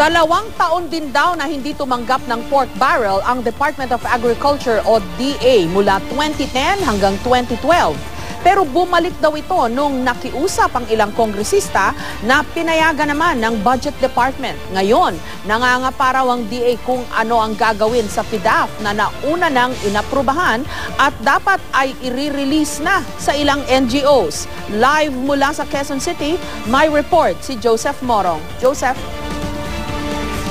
Dalawang taon din daw na hindi tumanggap ng pork barrel ang Department of Agriculture o DA mula 2010 hanggang 2012. Pero bumalik daw ito nung nakiusap ang ilang kongresista na pinayagan naman ng Budget Department. Ngayon, nangangaparaw ang DA kung ano ang gagawin sa PDAF na nauna nang inaprubahan at dapat ay i-release na sa ilang NGOs. Live mula sa Quezon City, my report si Joseph Morong. Joseph?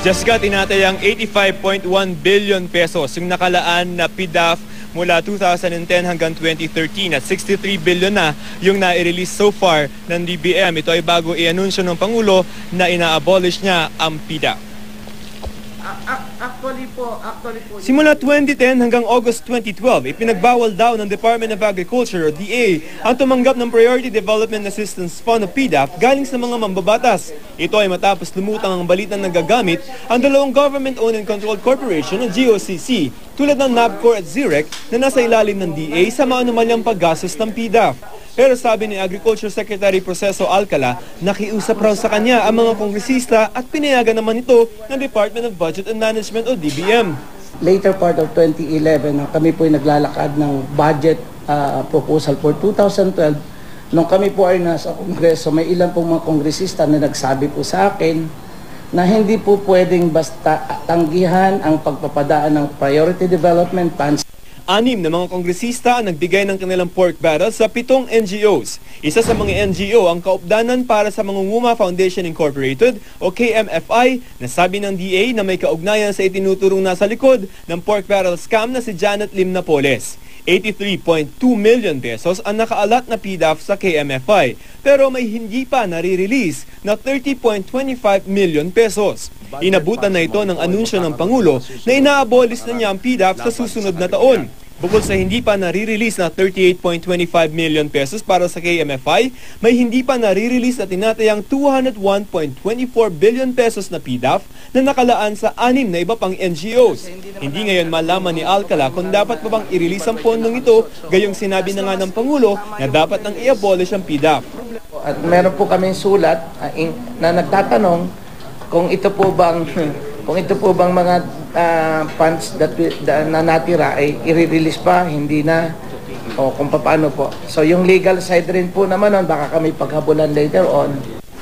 Jessica, tinatayang 85.1 billion pesos yung nakalaan na PDAF mula 2010 hanggang 2013 at 63 billion na yung na-release so far ng DBM. Ito ay bago i-anunsyo ng Pangulo na ina-abolish niya ang PDAF. Actually po, actually po. Simula 2010 hanggang August 2012, ipinagbawal daw ng Department of Agriculture o DA ang tumanggap ng Priority Development Assistance Fund o PDAF galing sa mga mambabatas. Ito ay matapos lumutang ang balitang nagagamit ang dalawang government-owned and controlled corporation o GOCC tulad ng NABCOR at ZIREC na nasa ilalim ng DA sa maanumalyang paggastos ng PDAF. Pero sabi ni Agriculture Secretary Proceso Alcala, nakiusap raw sa kanya ang mga kongresista at pinayagan naman ito ng Department of Budget and Management o DBM. Later part of 2011, nang kami po ay naglalakad ng budget ah, proposal for 2012. Nung kami po ay nasa kongreso, may ilan pong mga kongresista na nagsabi po sa akin na hindi po pwedeng basta tanggihan ang pagpapadaan ng priority development funds Anim na mga kongresista ang nagbigay ng kanilang pork barrel sa pitong NGOs. Isa sa mga NGO ang kaupdanan para sa Mangunguma Foundation Incorporated o KMFI na sabi ng DA na may kaugnayan sa itinuturong nasa likod ng pork barrel scam na si Janet Lim Napoles. 83.2 million pesos ang nakaalat na PDAF sa KMFI pero may hindi pa nare-release na 30.25 million pesos. Inabutan na ito ng anunsyo ng Pangulo na inaabolis na niya ang PDAF sa susunod na taon. Bukod sa hindi pa nare-release na 38.25 million pesos para sa KMFI, may hindi pa nare-release na tinatayang 201.24 billion pesos na PDAF na nakalaan sa anim na iba pang NGOs. Hindi ngayon malaman ni Alcala kung dapat pa bang i-release ang pondong ito, gayong sinabi na nga ng Pangulo na dapat nang i-abolish ang PDAF. At meron po kaming sulat ah, na nagtatanong kung ito po bang kung ito po bang mga ah, funds that, we- da- na natira ay i-release pa, hindi na o kung paano po. So yung legal side rin po naman nun, baka kami paghabulan later on.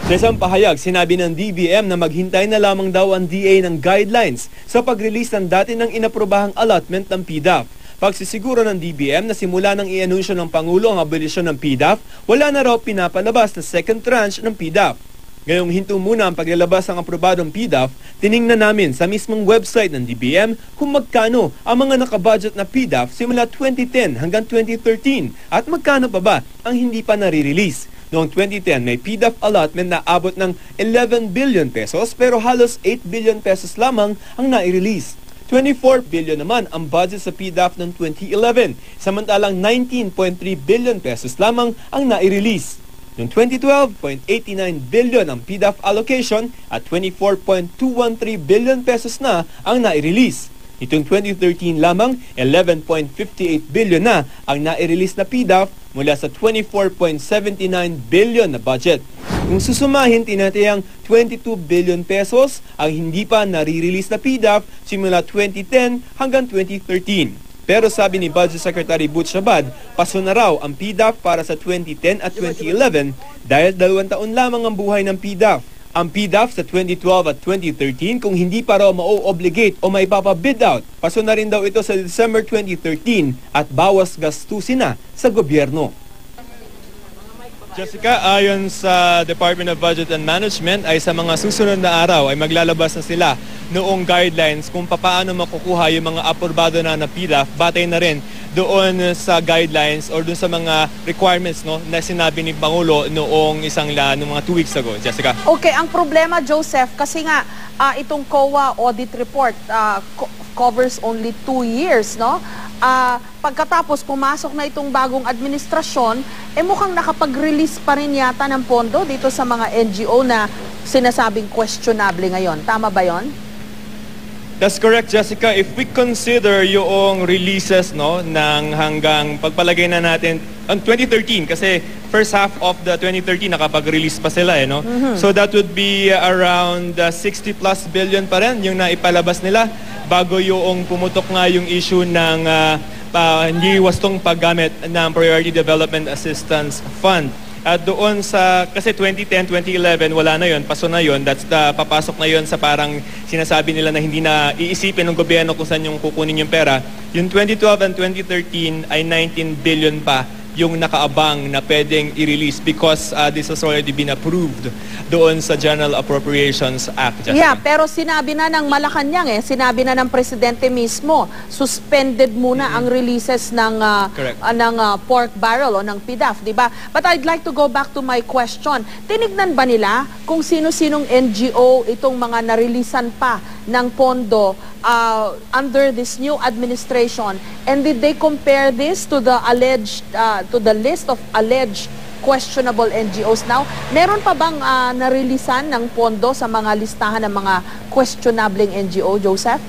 Sa isang pahayag, sinabi ng DBM na maghintay na lamang daw ang DA ng guidelines sa pag-release ng dati ng inaprobahang allotment ng PDAF. Pagsisiguro ng DBM na simula ng i-anunsyo ng Pangulo ang abolisyon ng PDAF, wala na raw pinapalabas na second tranche ng PDAF. Ngayong hinto muna ang paglalabas ng aprobadong PDAF, tiningnan namin sa mismong website ng DBM kung magkano ang mga nakabudget na PDAF simula 2010 hanggang 2013 at magkano pa ba ang hindi pa nare-release. Noong 2010, may PDAF allotment na abot ng 11 billion pesos pero halos 8 billion pesos lamang ang nai-release. 24 billion naman ang budget sa PDAF ng 2011, samantalang 19.3 billion pesos lamang ang nai-release. Noong 2012, 0.89 billion ang PDAF allocation at 24.213 billion pesos na ang nai-release. Itong 2013 lamang, 11.58 billion na ang nai-release na PDAF mula sa 24.79 billion na budget. Kung susumahin, tinatayang 22 billion pesos ang hindi pa nare-release na PDAF simula 2010 hanggang 2013. Pero sabi ni Budget Secretary Butch Shabad, paso na raw ang PDAF para sa 2010 at 2011 dahil dalawang taon lamang ang buhay ng PDAF. Ang PDAF sa 2012 at 2013 kung hindi pa raw ma-obligate o may papabid out, paso na rin daw ito sa December 2013 at bawas gastusin na sa gobyerno. Jessica, ayon sa Department of Budget and Management ay sa mga susunod na araw ay maglalabas na sila noong guidelines kung paano makukuha yung mga aprobado na na PDAF batay na rin doon sa guidelines or doon sa mga requirements no na sinabi ni Pangulo noong isang la noong mga two weeks ago. Jessica. Okay, ang problema, Joseph, kasi nga ah, itong COA audit report ah, co- covers only two years, no? Ah, pagkatapos pumasok na itong bagong administrasyon, eh mukhang nakapag-release pa rin yata ng pondo dito sa mga NGO na sinasabing questionable ngayon. Tama ba yon? That's correct, Jessica. If we consider yung releases no ng hanggang pagpalagay na natin on 2013 kasi first half of the 2013 nakapag-release pa sila eh no. So that would be around uh, 60 plus billion pa rin yung naipalabas nila bago yung pumutok nga yung issue ng uh, pa, hindi wastong paggamit ng Priority Development Assistance Fund. At doon sa, kasi 2010, 2011, wala na yon paso na yon that's the, papasok na yon sa parang sinasabi nila na hindi na iisipin ng gobyerno kung saan yung kukunin yung pera. Yung 2012 and 2013 ay 19 billion pa yung nakaabang na pwedeng i-release because uh, this has already been approved doon sa General Appropriations Act. Jessica. Yeah, pero sinabi na ng Malacanang eh, sinabi na ng presidente mismo, suspended muna ang releases ng Correct. ah, ng ah, pork barrel o ng PDAF, di ba? But I'd like to go back to my question. Tinignan ba nila kung sino-sinong NGO itong mga narilisan pa ng pondo ah, under this new administration and did they compare this to the alleged ah, to the list of alleged questionable NGOs now. Meron pa bang ah, narilisan ng pondo sa mga listahan ng mga questionabling NGO, Joseph?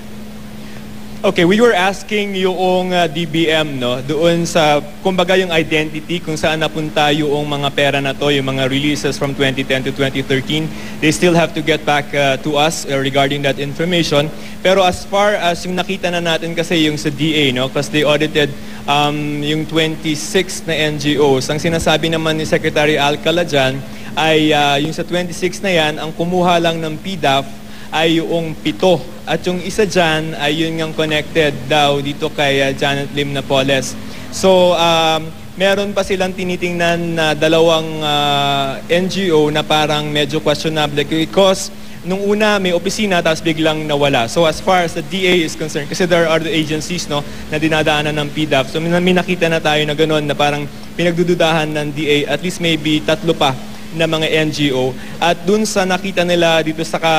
Okay, we were asking yung uh, DBM no doon sa kumbaga yung identity kung saan napunta yung mga pera na to, yung mga releases from 2010 to 2013. They still have to get back uh, to us uh, regarding that information. Pero as far as yung nakita na natin kasi yung sa DA no because they audited um, yung 26 na NGOs. Ang sinasabi naman ni Secretary Alcala dyan ay uh, yung sa 26 na yan ang kumuha lang ng PDAF ay yung pito. At yung isa dyan ay yun yung connected daw dito kay uh, Janet Lim Napoles. So, um, meron pa silang tinitingnan na dalawang uh, NGO na parang medyo questionable because nung una may opisina tapos biglang nawala. So as far as the DA is concerned, kasi there are other agencies no, na dinadaanan ng PDAF. So may, may na tayo na gano'n na parang pinagdududahan ng DA, at least maybe tatlo pa na mga NGO at dun sa nakita nila dito sa ka,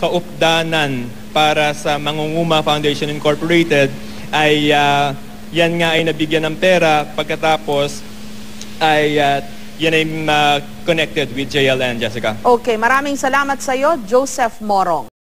kaupdanan para sa Mangunguma Foundation Incorporated ay ah, yan nga ay nabigyan ng pera pagkatapos ay ah, yan ay ah, connected with JLN, Jessica. Okay, maraming salamat sa iyo, Joseph Morong.